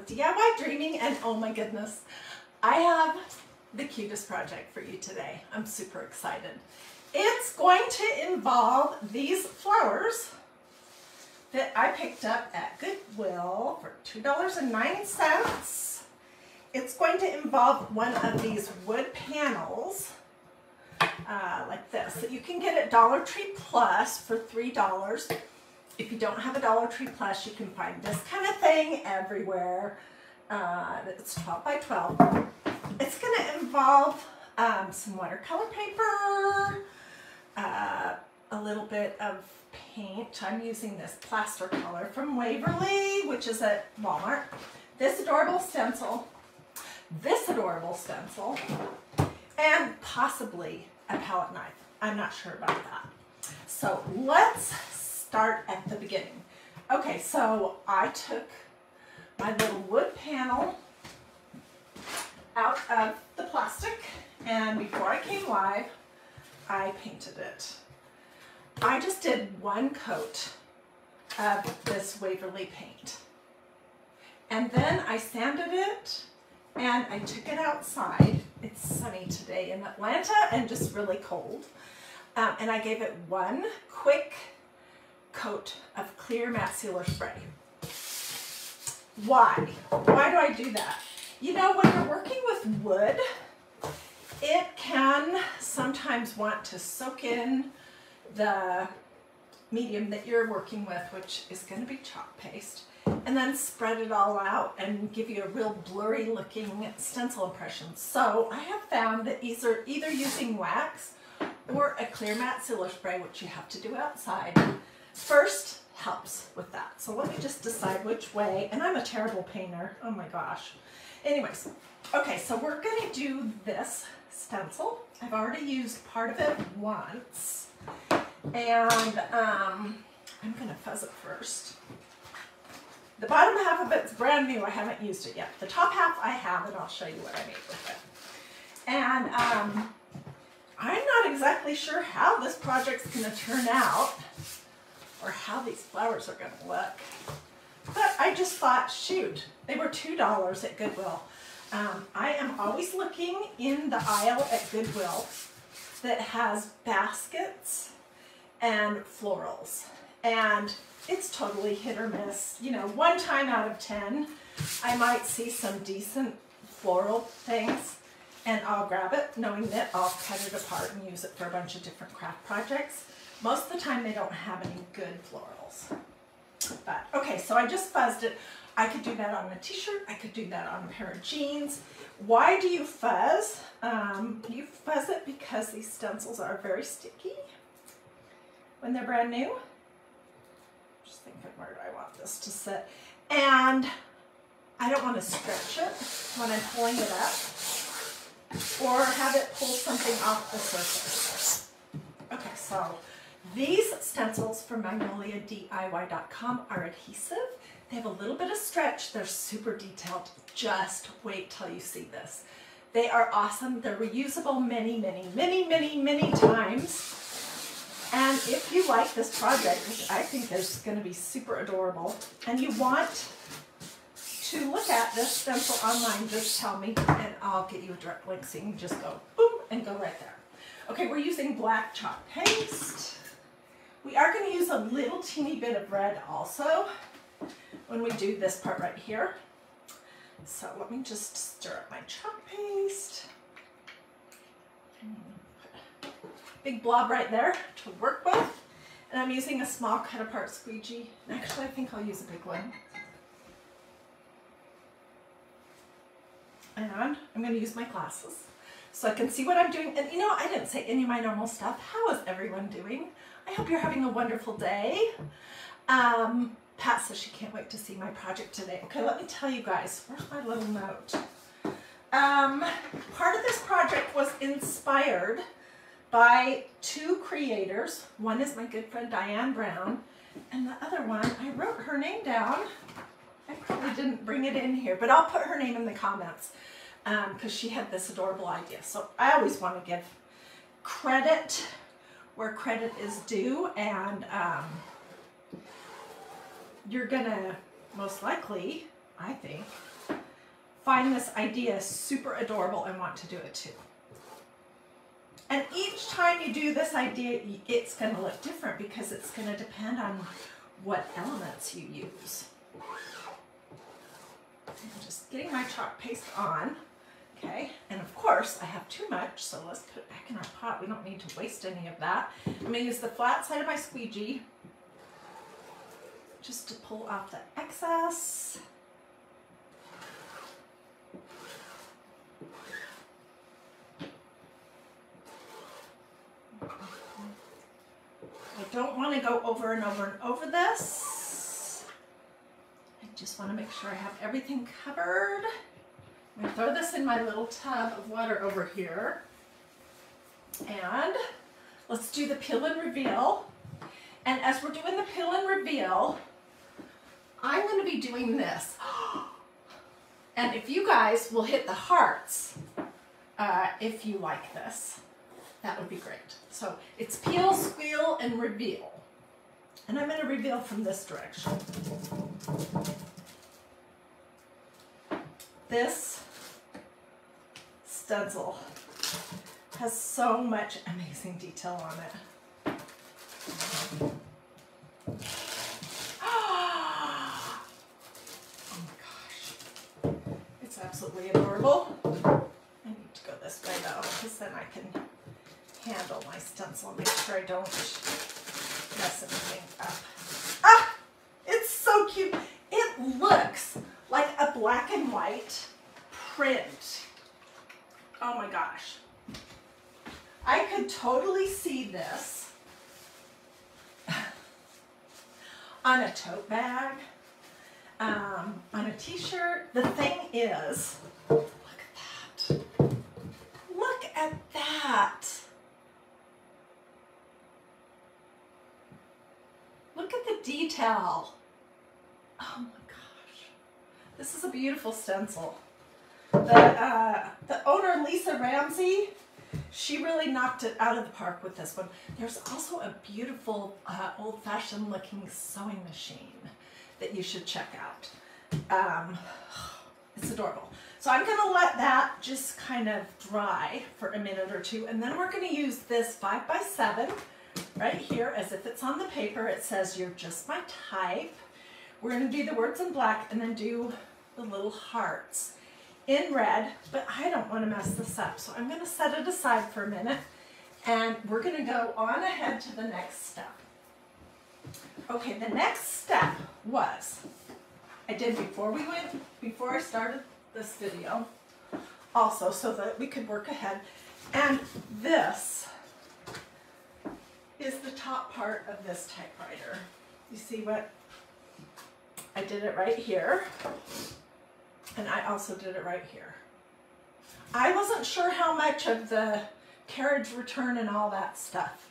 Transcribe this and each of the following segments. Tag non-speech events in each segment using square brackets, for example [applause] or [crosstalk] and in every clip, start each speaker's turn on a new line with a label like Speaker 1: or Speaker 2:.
Speaker 1: DIY Dreaming and oh my goodness, I have the cutest project for you today. I'm super excited. It's going to involve these flowers that I picked up at Goodwill for $2.09. It's going to involve one of these wood panels uh, like this that you can get at Dollar Tree Plus for $3. If you don't have a Dollar Tree Plus, you can find this kind of thing everywhere. Uh, it's 12 by 12. It's going to involve um, some watercolor paper, uh, a little bit of paint. I'm using this plaster color from Waverly, which is at Walmart. This adorable stencil, this adorable stencil, and possibly a palette knife. I'm not sure about that. So let's start at the beginning. Okay, so I took my little wood panel out of the plastic and before I came live, I painted it. I just did one coat of this Waverly paint. And then I sanded it and I took it outside. It's sunny today in Atlanta and just really cold. Um, and I gave it one quick coat of clear matte sealer spray. Why? Why do I do that? You know, when you're working with wood, it can sometimes want to soak in the medium that you're working with, which is going to be chalk paste, and then spread it all out and give you a real blurry looking stencil impression. So I have found that either, either using wax or a clear matte sealer spray, which you have to do outside, first helps with that. So let me just decide which way, and I'm a terrible painter, oh my gosh. Anyways, okay, so we're gonna do this stencil. I've already used part of it once. And um, I'm gonna fuzz it first. The bottom half of it's brand new. I haven't used it yet. The top half I have, and I'll show you what I made with it. And um, I'm not exactly sure how this project's gonna turn out or how these flowers are gonna look. But I just thought, shoot, they were $2 at Goodwill. Um, I am always looking in the aisle at Goodwill that has baskets and florals. And it's totally hit or miss. You know, one time out of 10, I might see some decent floral things and I'll grab it knowing that I'll cut it apart and use it for a bunch of different craft projects. Most of the time they don't have any good florals. But okay, so I just fuzzed it. I could do that on a t-shirt. I could do that on a pair of jeans. Why do you fuzz? Um, you fuzz it because these stencils are very sticky when they're brand new. Just thinking where do I want this to sit. And I don't want to stretch it when I'm pulling it up or have it pull something off the surface. Okay, so these stencils from MagnoliaDIY.com are adhesive. They have a little bit of stretch. They're super detailed. Just wait till you see this. They are awesome. They're reusable many, many, many, many, many times. And if you like this project, which I think is going to be super adorable, and you want to look at this stencil online, just tell me and I'll get you a direct link so you can just go boom and go right there. Okay, we're using black chalk paste. We are going to use a little teeny bit of red also when we do this part right here. So let me just stir up my chalk paste. Big blob right there to work with. And I'm using a small cut apart squeegee. Actually, I think I'll use a big one. And I'm going to use my glasses so I can see what I'm doing. And you know, I didn't say any of my normal stuff. How is everyone doing? I hope you're having a wonderful day. Um, Pat says she can't wait to see my project today. Okay, let me tell you guys, where's my little note? Um, part of this project was inspired by two creators. One is my good friend Diane Brown, and the other one, I wrote her name down. I probably didn't bring it in here, but I'll put her name in the comments because um, she had this adorable idea. So I always want to give credit where credit is due and um, you're gonna most likely, I think, find this idea super adorable and want to do it too. And each time you do this idea, it's to look different because it's to depend on what elements you use. I'm just getting my chalk paste on. Okay, and of course I have too much, so let's put it back in our pot. We don't need to waste any of that. I'm gonna use the flat side of my squeegee just to pull off the excess. I don't want to go over and over and over this. I just want to make sure I have everything covered. I'm going to throw this in my little tub of water over here. And let's do the peel and reveal. And as we're doing the peel and reveal, I'm going to be doing this. [gasps] And if you guys will hit the hearts, uh, if you like this, that would be great. So it's peel, squeal, and reveal. And I'm going to reveal from this direction. This stencil has so much amazing detail on it. [gasps] Oh my gosh. It's absolutely adorable. I need to go this way though, because then I can handle my stencil and make sure I don't mess anything up. Ah! It's so cute. It looks like a black and white print. Oh my gosh. I could totally see this [laughs] on a tote bag, um, on a t-shirt. The thing is, look at that. Look at that. Look at the detail. Oh my gosh. This is a beautiful stencil. The, uh, the owner, Lisa Ramsey, she really knocked it out of the park with this one. There's also a beautiful uh, old-fashioned looking sewing machine that you should check out. Um, [sighs] it's adorable. So I'm gonna let that just kind of dry for a minute or two, and then we're gonna use this five by seven right here as if it's on the paper. It says, you're just my type. We're gonna do the words in black and then do the little hearts in red, but I don't want to mess this up. So I'm going to set it aside for a minute and we're going to go on ahead to the next step. Okay, the next step was, I did before we went, before I started this video, also so that we could work ahead. And this is the top part of this typewriter. You see what? I did it right here. And I also did it right here. I wasn't sure how much of the carriage return and all that stuff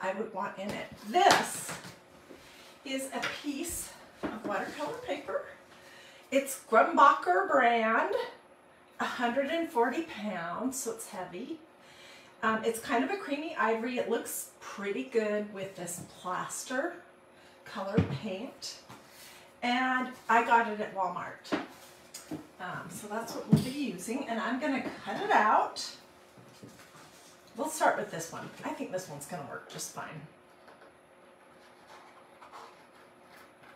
Speaker 1: I would want in it. This is a piece of watercolor paper. It's Grumbacher brand, 140 pounds, so it's heavy. Um, it's kind of a creamy ivory. It looks pretty good with this plaster color paint. And I got it at Walmart. Um, so that's what we'll be using and I'm going to cut it out. We'll start with this one. I think this one's going to work just fine.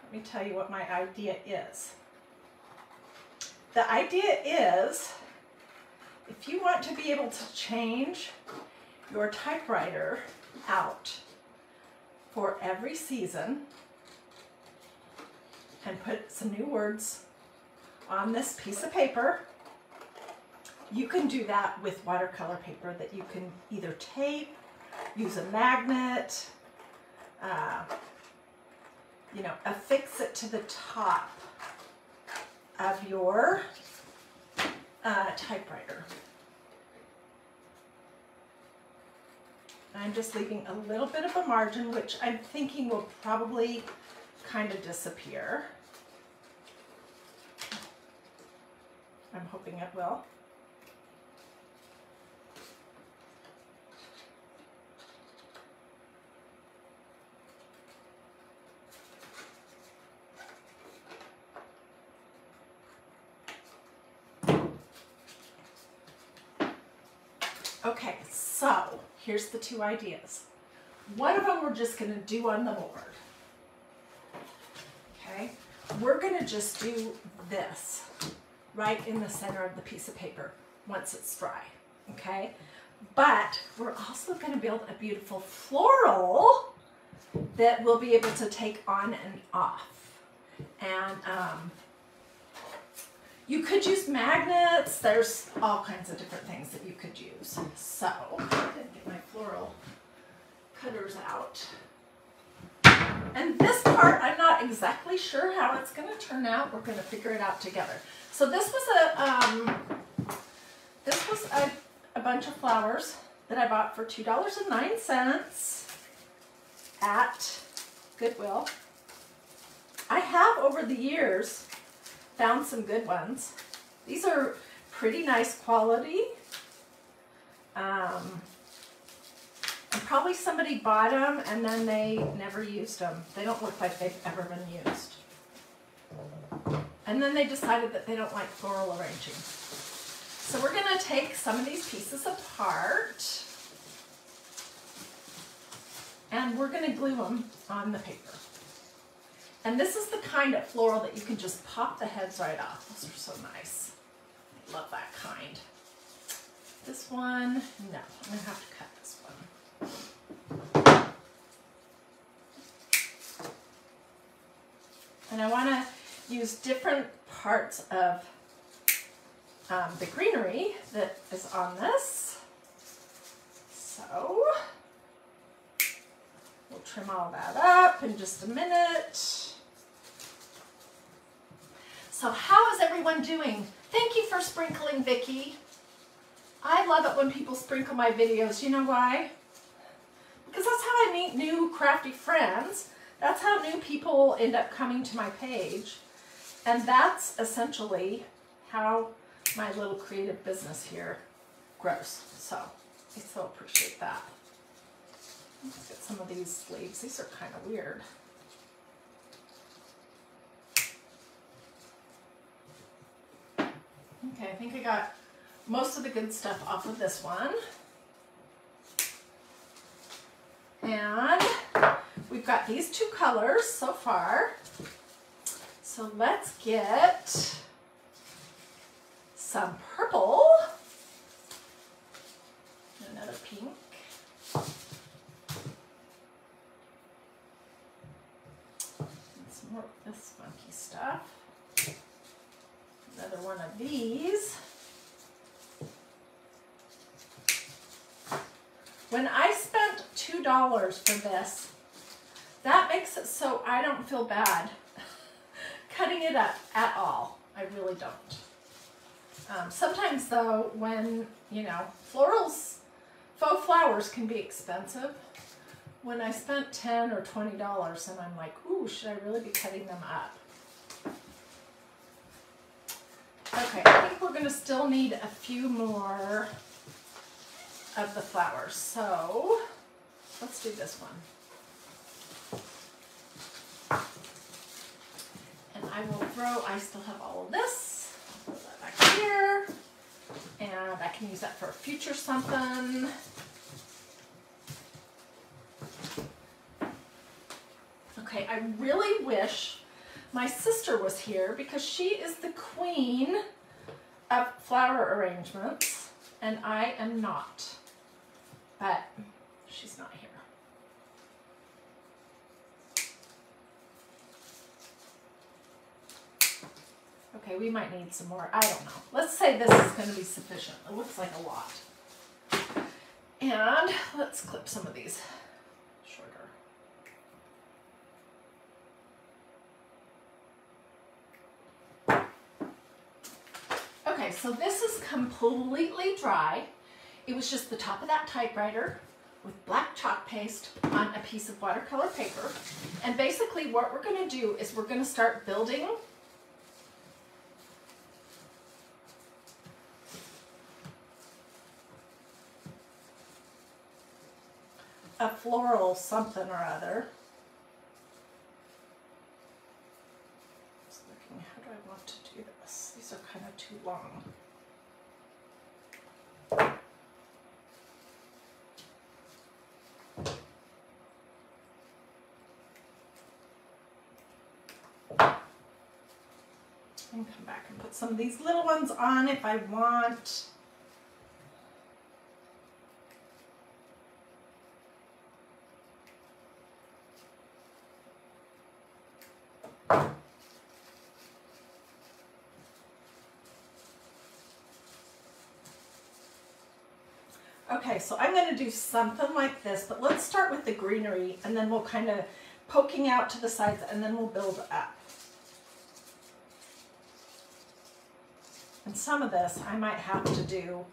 Speaker 1: Let me tell you what my idea is. The idea is if you want to be able to change your typewriter out for every season and put some new words on this piece of paper. You can do that with watercolor paper that you can either tape, use a magnet, uh, you know, affix it to the top of your uh, typewriter. I'm just leaving a little bit of a margin, which I'm thinking will probably kind of disappear. I'm hoping it will. Okay, so here's the two ideas. One of them we're just going to do on the board. Okay, we're going to just do this right in the center of the piece of paper once it's dry. Okay, but we're also gonna build a beautiful floral that we'll be able to take on and off. And um, you could use magnets. There's all kinds of different things that you could use. So, I didn't get my floral cutters out. And this part, I'm not exactly sure how it's going to turn out. We're going to figure it out together. So this was a, um, this was a, a bunch of flowers that I bought for $2.09 at Goodwill. I have over the years found some good ones. These are pretty nice quality. Um, probably somebody bought them and then they never used them. They don't look like they've ever been used. And then they decided that they don't like floral arranging. So we're gonna take some of these pieces apart and we're gonna glue them on the paper. And this is the kind of floral that you can just pop the heads right off. Those are so nice. I love that kind. This one, no, I'm gonna have to cut this one. And I wanna use different parts of um, the greenery that is on this. So, we'll trim all that up in just a minute. So how is everyone doing? Thank you for sprinkling, Vicki. I love it when people sprinkle my videos. You know why? Because that's how I meet new crafty friends. That's how new people end up coming to my page. And that's essentially how my little creative business here grows. So I so appreciate that. Let's get some of these sleeves. These are kind of weird. Okay, I think I got most of the good stuff off of this one. And we've got these two colors so far. So let's get some purple. Another pink. And some more of this funky stuff another one of these. When I spent $2 for this, that makes it so I don't feel bad [laughs] cutting it up at all. I really don't. Um, sometimes though, when, you know, florals, faux flowers can be expensive. When I spent 10 or $20 and I'm like, ooh, should I really be cutting them up? Okay, I think we're gonna still need a few more of the flowers. So let's do this one. I will throw, I still have all of this. That back here. And I can use that for a future something. Okay, I really wish my sister was here because she is the queen of flower arrangements and I am not. But she's not here. Okay, we might need some more. I don't know. Let's say this is going to be sufficient. It looks like a lot. And let's clip some of these. Shorter. Okay, so this is completely dry. It was just the top of that typewriter with black chalk paste on a piece of watercolor paper. And basically what we're gonna do is we're gonna start building floral something or other. Just looking, how do I want to do this? These are kind of too long. And come back and put some of these little ones on if I want. Okay, so I'm going to do something like this, but let's start with the greenery and then we'll kind of poking out to the sides and then we'll build up. And some of this I might have to do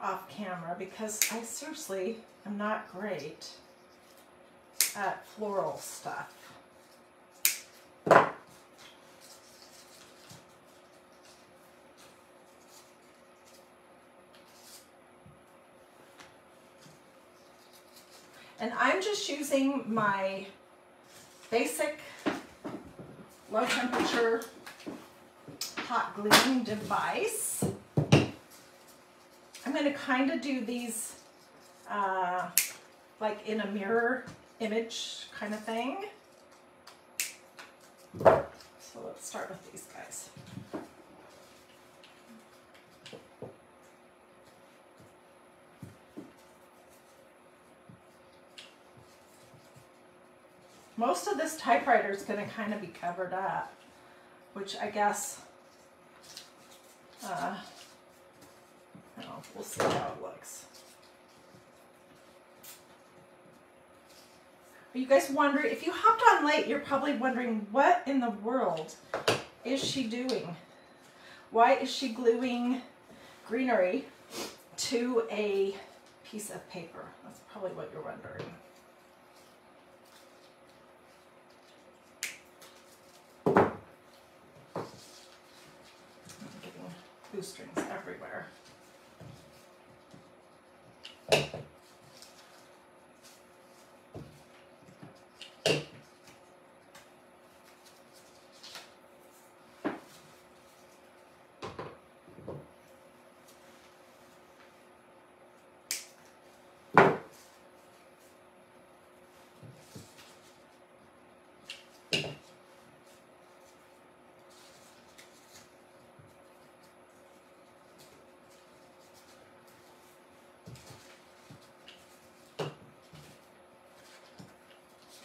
Speaker 1: off camera because I seriously am not great at floral stuff. And I'm just using my basic low temperature hot gluing device. I'm going to kind of do these uh, like in a mirror image kind of thing. So let's start with these guys. Most of this typewriter is going to kind of be covered up, which I guess, uh, oh, we'll see how it looks. Are you guys wondering, if you hopped on late, you're probably wondering, what in the world is she doing? Why is she gluing greenery to a piece of paper? That's probably what you're wondering. glue strings everywhere.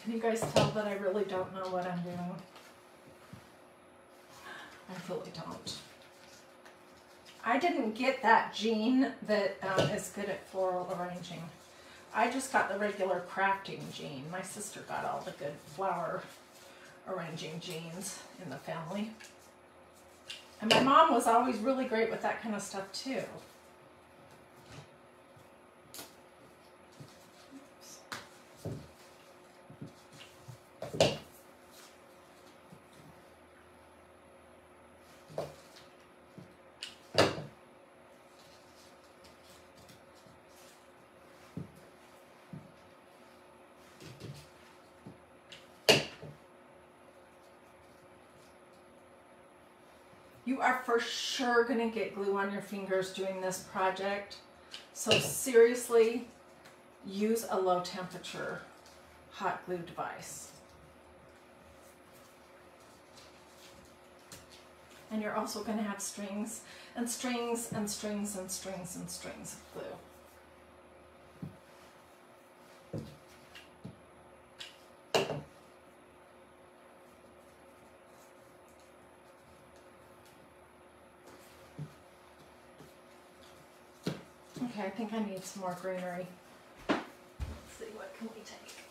Speaker 1: Can you guys tell that I really don't know what I'm doing? I really don't. I didn't get that gene that um, is good at floral arranging. I just got the regular crafting gene. My sister got all the good flower arranging genes in the family. And my mom was always really great with that kind of stuff too. You are for sure going to get glue on your fingers doing this project. So seriously, use a low temperature hot glue device. And you're also going to have strings and strings and strings and strings and strings of glue. Okay, I think I need some more greenery. Let's see, what can we take?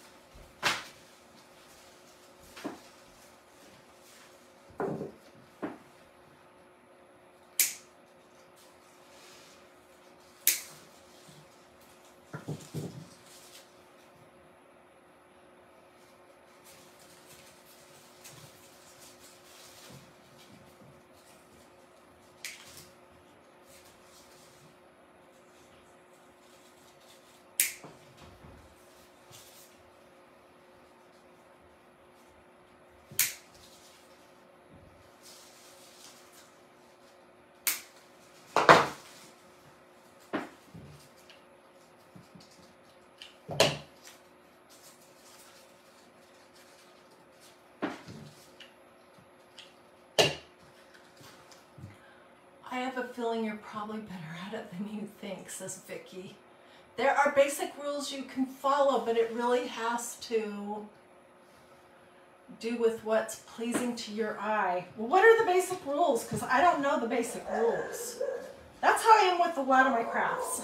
Speaker 1: I have a feeling you're probably better at it than you think, says Vicki. There are basic rules you can follow, but it really has to do with what's pleasing to your eye. Well, what are the basic rules? Because I don't know the basic rules. That's how I am with a lot of my crafts.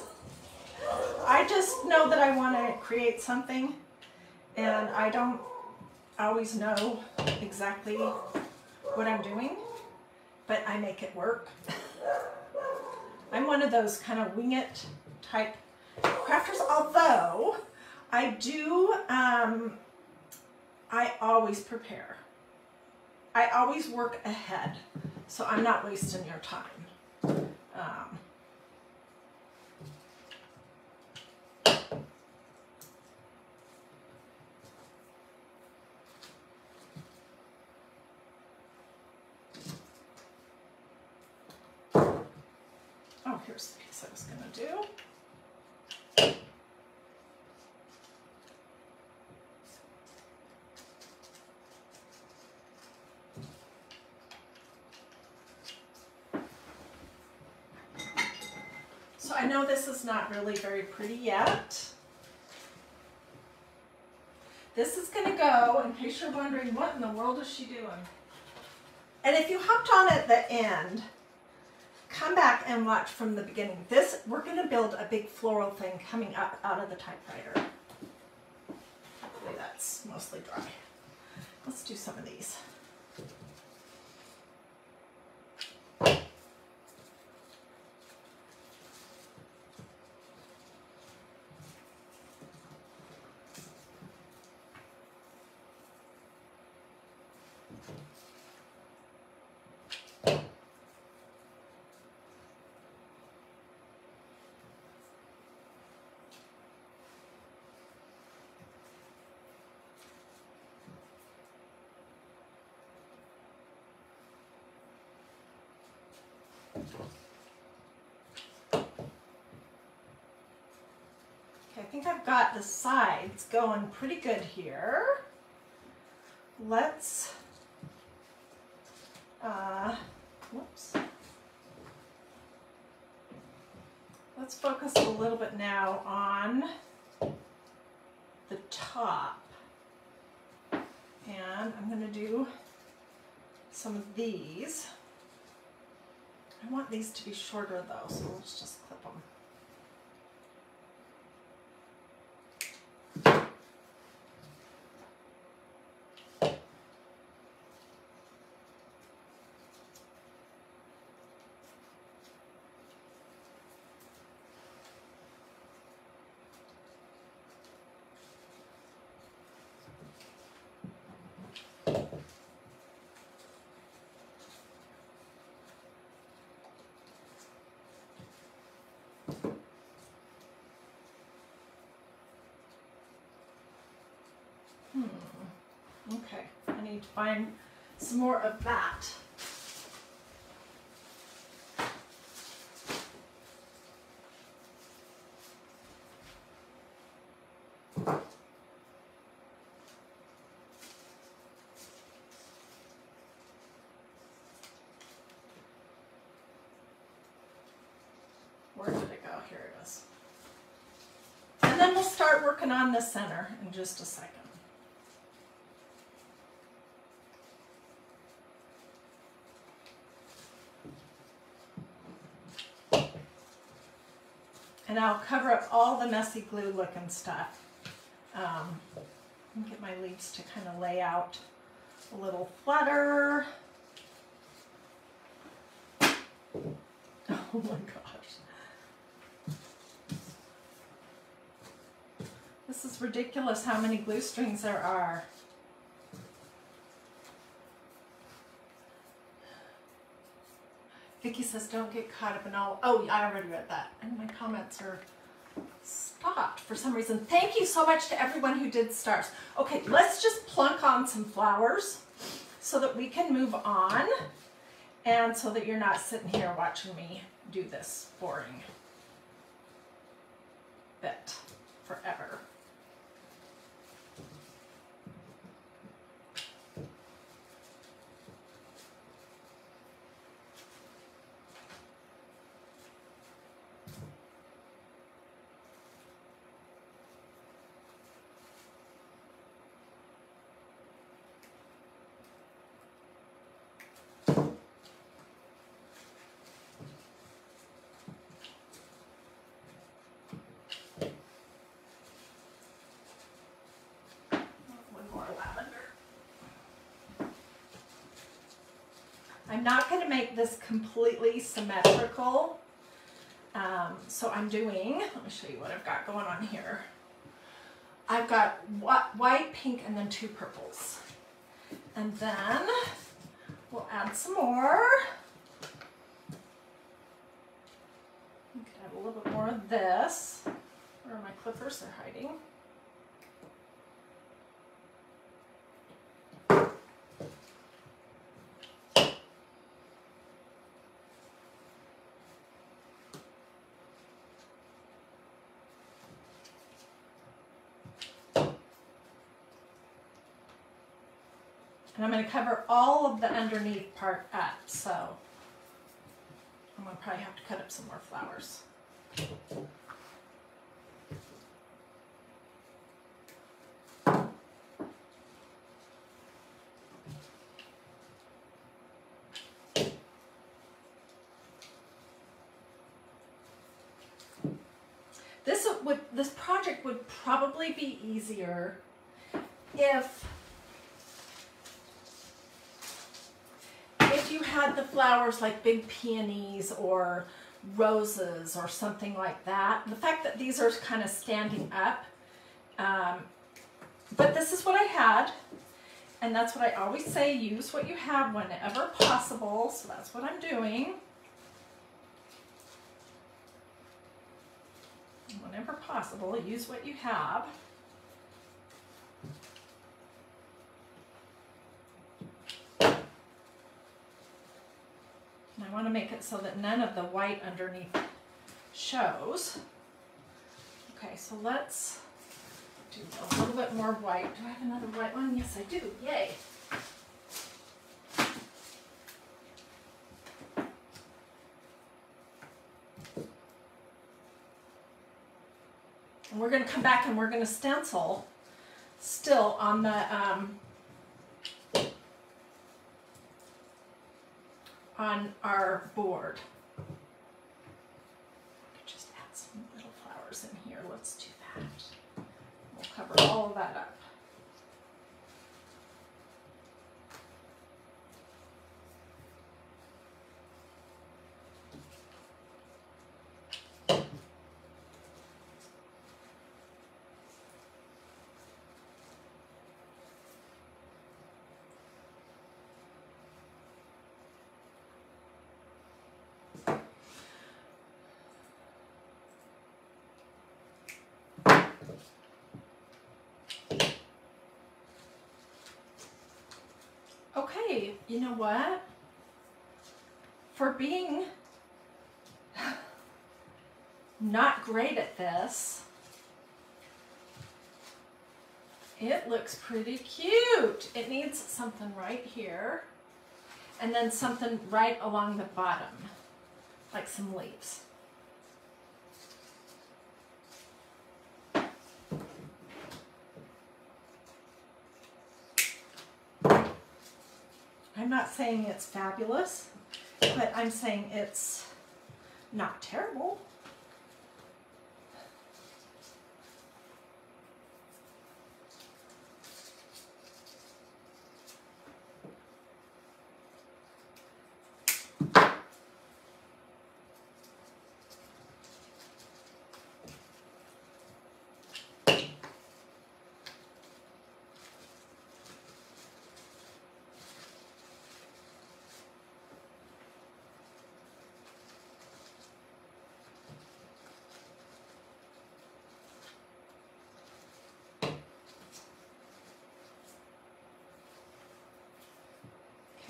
Speaker 1: I just know that I want to create something, and I don't always know exactly what I'm doing, but I make it work. I'm one of those kind of wing it type crafters, although I do, um, I always prepare. I always work ahead, so I'm not wasting your time. Um, oh, here's the piece I was gonna do. So I know this is not really very pretty yet. This is gonna go, in case you're wondering, what in the world is she doing? And if you hopped on at the end, come back and watch from the beginning. This, we're gonna build a big floral thing coming up out of the typewriter. Hopefully that's mostly dry. Let's do some of these. Think I've got the sides going pretty good here. Let's, uh, whoops. Let's focus a little bit now on the top. And I'm gonna do some of these. I want these to be shorter though, so let's just clip them. Hmm. Okay, I need to find some more of that. Where did it go? Here it is. And then we'll start working on the center in just a second. And I'll cover up all the messy glue looking stuff. Um, get my leaves to kind of lay out a little flutter. [laughs] Oh my gosh. This is ridiculous how many glue strings there are. Vicky says, don't get caught up in all. Oh, I already read that. And my comments are stopped for some reason. Thank you so much to everyone who did stars. Okay, let's just plunk on some flowers so that we can move on and so that you're not sitting here watching me do this boring bit I'm not going to make this completely symmetrical. Um, so I'm doing, let me show you what I've got going on here. I've got white, pink, and then two purples. And then we'll add some more. You can add a little bit more of this. Where are my clippers? They're hiding. And I'm going to cover all of the underneath part up, so I'm going to probably have to cut up some more flowers. This would this project would probably be easier if if you had the flowers like big peonies or roses or something like that. The fact that these are kind of standing up, um, but this is what I had. And that's what I always say, use what you have whenever possible. So that's what I'm doing. Whenever possible, use what you have. I want to make it so that none of the white underneath shows. Okay, so let's do a little bit more white. Do I have another white one? Yes, I do. Yay. And we're going to come back and we're going to stencil still on the um, on our board. Just add some little flowers in here. Let's do that. We'll cover all of that up. You know what? For being not great at this, it looks pretty cute. It needs something right here and then something right along the bottom, like some leaves. Not saying it's fabulous, but I'm saying it's not terrible.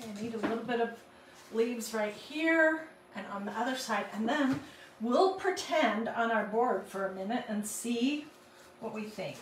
Speaker 1: I need a little bit of leaves right here and on the other side. And then we'll pretend on our board for a minute and see what we think.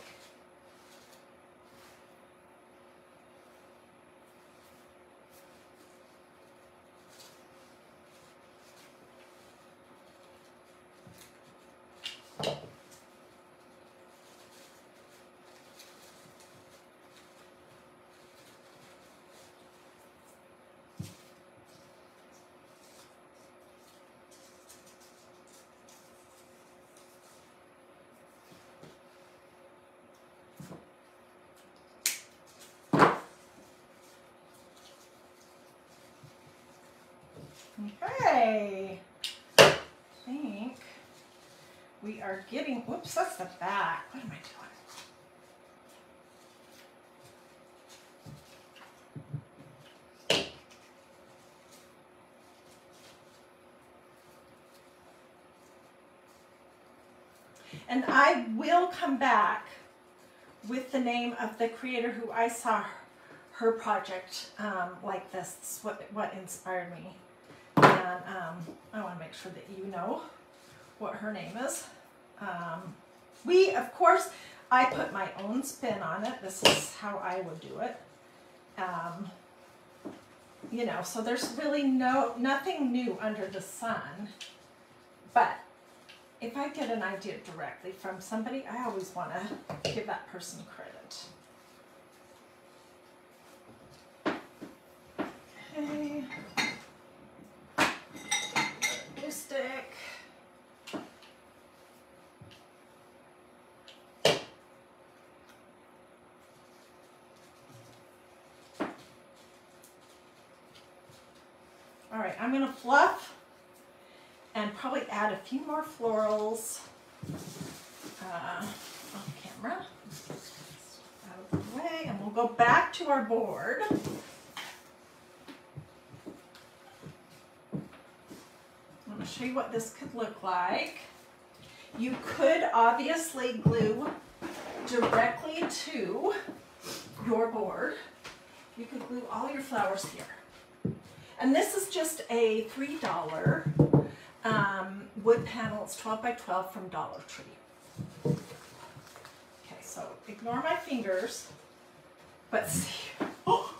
Speaker 1: I think we are getting, whoops, that's the back. What am I doing? And I will come back with the name of the creator who I saw her project um, like this. What, what inspired me. And um, I want to make sure that you know what her name is. Um, we, of course, I put my own spin on it. This is how I would do it. Um, you know, so there's really no nothing new under the sun. But if I get an idea directly from somebody, I always want to give that person credit. Okay. New stick. I'm gonna fluff and probably add a few more florals uh, on camera. Out of the way, and we'll go back to our board. I'm going to show you what this could look like. You could obviously glue directly to your board. You could glue all your flowers here. And this is just a $3 um, wood panel. It's 12 by 12 from Dollar Tree. Okay, so ignore my fingers, but [laughs] see. Oh!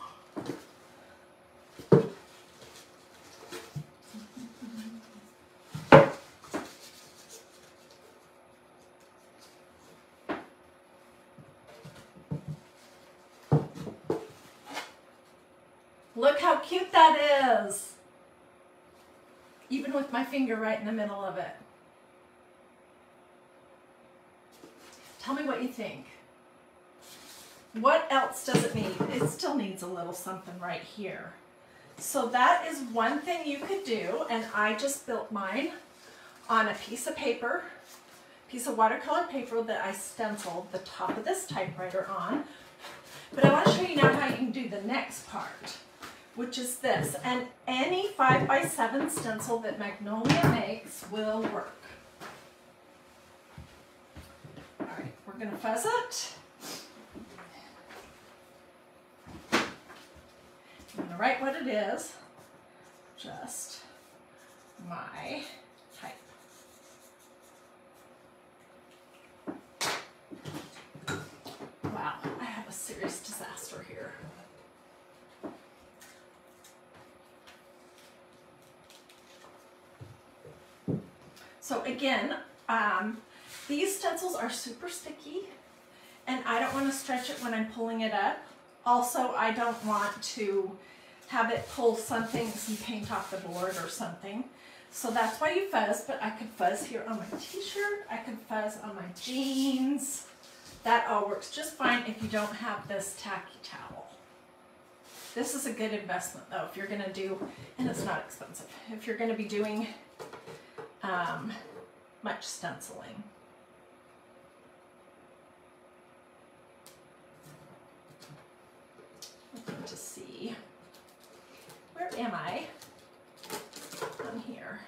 Speaker 1: Look how cute that is. Even with my finger right in the middle of it. Tell me what you think. What else does it need? It still needs a little something right here. So that is one thing you could do, and I just built mine on a piece of paper, piece of watercolor paper that I stenciled the top of this typewriter on. But I want to show you now how you can do the next part which is this. And any 5 by 7 stencil that Magnolia makes will work. All right, we're going to fuzz it. I'm going to write what it is. Just my type. Wow, I have a serious disaster here. So again, um, these stencils are super sticky and I don't want to stretch it when I'm pulling it up. Also, I don't want to have it pull something, some paint off the board or something. So that's why you fuzz, but I could fuzz here on my t-shirt, I could fuzz on my jeans. That all works just fine if you don't have this tacky towel. This is a good investment though, if you're gonna do, and it's not expensive, if you're gonna be doing um, much stenciling. To see, where am I on here?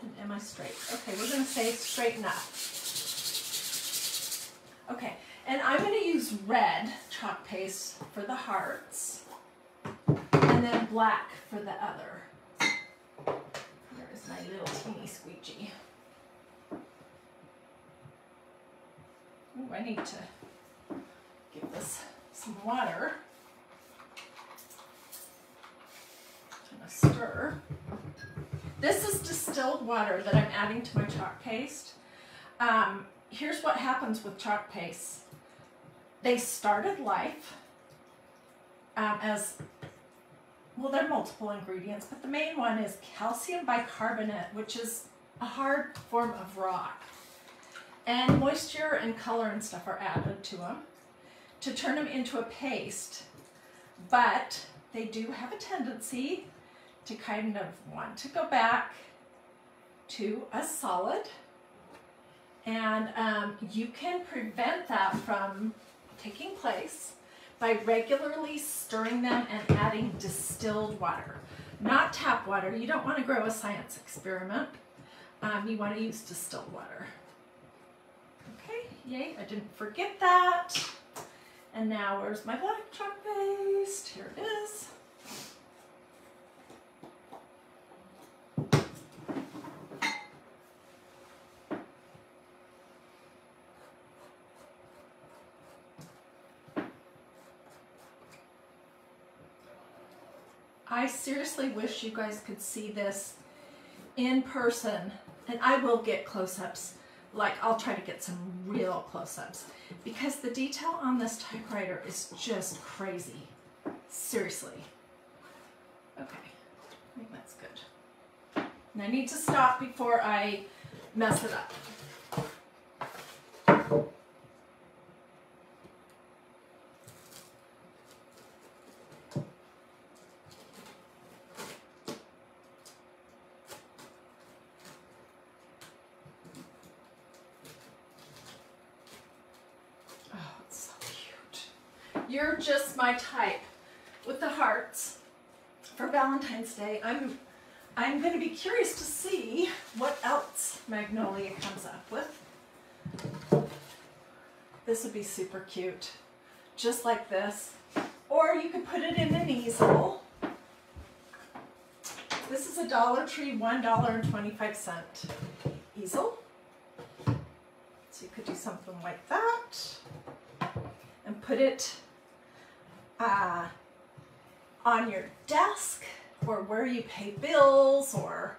Speaker 1: And am I straight? Okay, we're gonna say straighten up. Okay, and I'm gonna use red chalk paste for the hearts and then black for the other. There's my little teeny squeegee. Ooh, I need to give this some water. Kind of stir. This is distilled water that I'm adding to my chalk paste. Um, here's what happens with chalk paste. They started life um, as well, there are multiple ingredients, but the main one is calcium bicarbonate, which is a hard form of rock. And moisture and color and stuff are added to them. to turn them into a paste, but they do have a tendency to kind of want to go back to a solid. And um, you can prevent that from taking place by regularly stirring them and adding distilled water. Not tap water. You don't want to grow a science experiment. Um, you want to use distilled water. Okay, yay, I didn't forget that. And now where's my black chalk paste? Here it is. I seriously wish you guys could see this in person. And I will get close-ups. Like, I'll try to get some real close-ups. Because the detail on this typewriter is just crazy. Seriously. Okay, I think that's good. And I need to stop before I mess it up. You're just my type with the hearts for Valentine's Day. I'm I'm going to be curious to see what else Magnolia comes up with. This would be super cute. Just like this. Or you could put it in an easel. This is a Dollar Tree $1.25 easel. So you could do something like that and put it uh, on your desk or where you pay bills or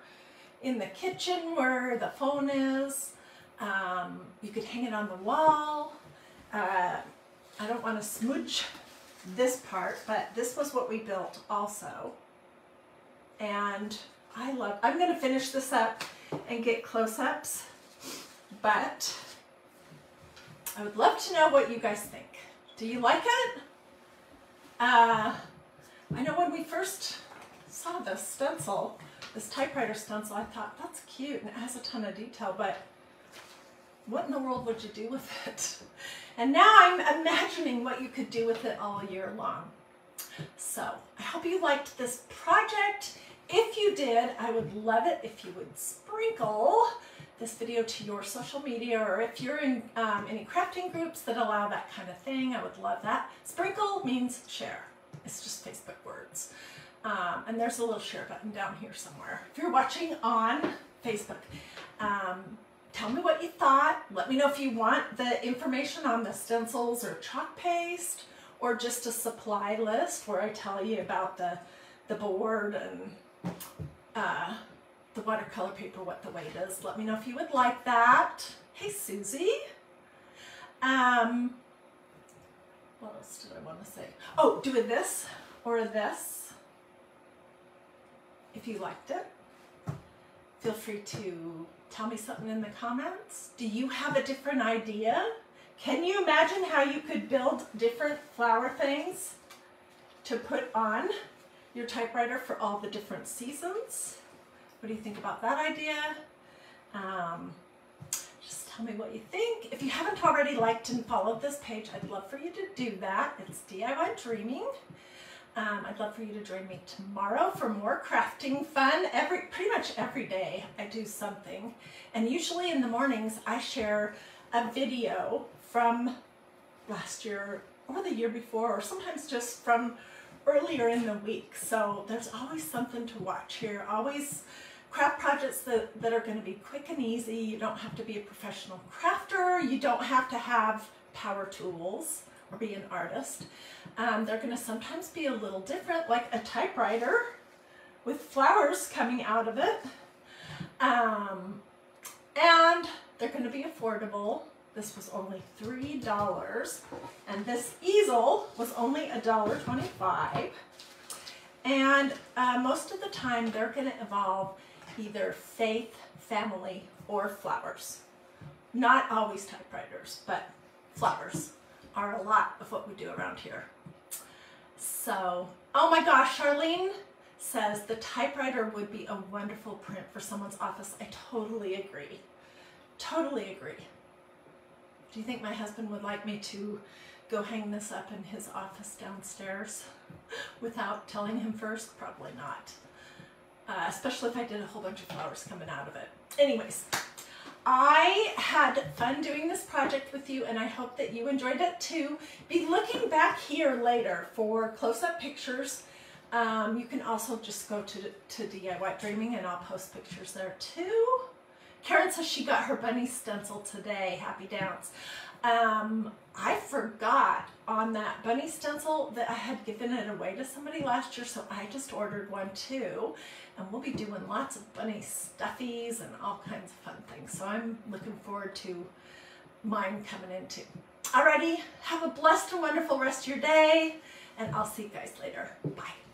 Speaker 1: in the kitchen where the phone is. Um, you could hang it on the wall. Uh, I don't want to smudge this part, but this was what we built also. And I love, I'm going to finish this up and get close-ups, but I would love to know what you guys think. Do you like it? Uh, I know when we first saw this stencil, this typewriter stencil, I thought, that's cute and it has a ton of detail, but what in the world would you do with it? And now I'm imagining what you could do with it all year long. So I hope you liked this project. If you did, I would love it if you would sprinkle this video to your social media or if you're in um, any crafting groups that allow that kind of thing, I would love that. Sprinkle means share. It's just Facebook words. Um, and there's a little share button down here somewhere. If you're watching on Facebook, um, tell me what you thought. Let me know if you want the information on the stencils or chalk paste or just a supply list where I tell you about the, the board and uh, the watercolor paper what the weight is. Let me know if you would like that. Hey, Susie. Um, what else did I want to say? Oh, do a this or a this if you liked it. Feel free to tell me something in the comments. Do you have a different idea? Can you imagine how you could build different flower things to put on your typewriter for all the different seasons? What do you think about that idea? Um, just tell me what you think. If you haven't already liked and followed this page, I'd love for you to do that. It's DIY Dreaming. Um, I'd love for you to join me tomorrow for more crafting fun. Every Pretty much every day I do something. And usually in the mornings I share a video from last year or the year before or sometimes just from earlier in the week. So there's always something to watch here. Always craft projects that, that are going to be quick and easy. You don't have to be a professional crafter. You don't have to have power tools be an artist. Um, they're going to sometimes be a little different, like a typewriter with flowers coming out of it. Um, and they're going to be affordable. This was only $3. And this easel was only $1.25. And uh, most of the time they're going to involve either faith, family, or flowers. Not always typewriters, but flowers are a lot of what we do around here. So, oh my gosh, Charlene says the typewriter would be a wonderful print for someone's office. I totally agree. Totally agree. Do you think my husband would like me to go hang this up in his office downstairs without telling him first? Probably not. Uh, especially if I did a whole bunch of flowers coming out of it. Anyways, I had fun doing this project with you and I hope that you enjoyed it too. Be looking back here later for close-up pictures. Um, you can also just go to, to DIY Dreaming and I'll post pictures there too. Karen says she got her bunny stencil today. Happy dance. Um, I forgot on that bunny stencil that I had given it away to somebody last year, so I just ordered one too. And we'll be doing lots of bunny stuffies and all kinds of fun things. So I'm looking forward to mine coming in too. Alrighty, have a blessed and wonderful rest of your day, and I'll see you guys later. Bye.